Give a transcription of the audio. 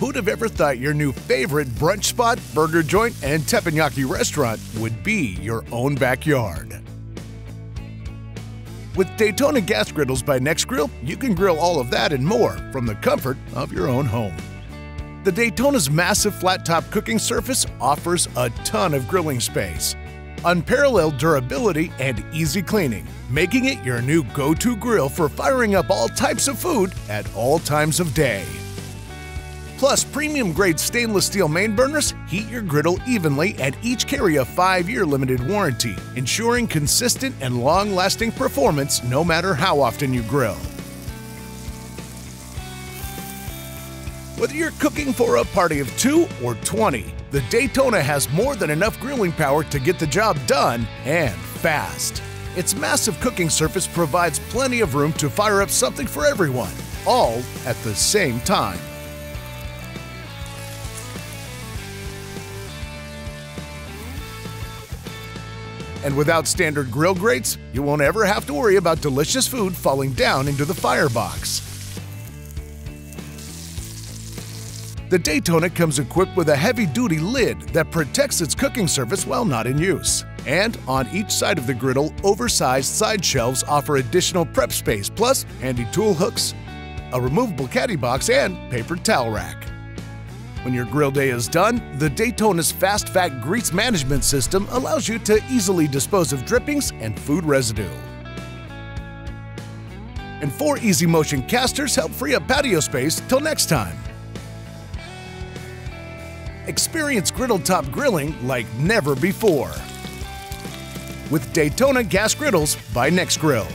Who'd have ever thought your new favorite brunch spot, burger joint, and teppanyaki restaurant would be your own backyard? With Daytona Gas Griddles by NexGrill, you can grill all of that and more from the comfort of your own home. The Daytona's massive flat top cooking surface offers a ton of grilling space, unparalleled durability, and easy cleaning, making it your new go to grill for firing up all types of food at all times of day. Plus, premium grade stainless steel main burners heat your griddle evenly and each carry a 5 year limited warranty, ensuring consistent and long lasting performance no matter how often you grill. Whether you're cooking for a party of 2 or 20, the Daytona has more than enough grilling power to get the job done and fast. Its massive cooking surface provides plenty of room to fire up something for everyone, all at the same time. And without standard grill grates, you won't ever have to worry about delicious food falling down into the firebox. The Daytona comes equipped with a heavy-duty lid that protects its cooking surface while not in use. And on each side of the griddle, oversized side shelves offer additional prep space, plus handy tool hooks, a removable caddy box, and paper towel rack. When your grill day is done, the Daytona's Fast Vac grease management system allows you to easily dispose of drippings and food residue. And four easy motion casters help free up patio space till next time. Experience griddle top grilling like never before with Daytona Gas Griddles by NexGrill.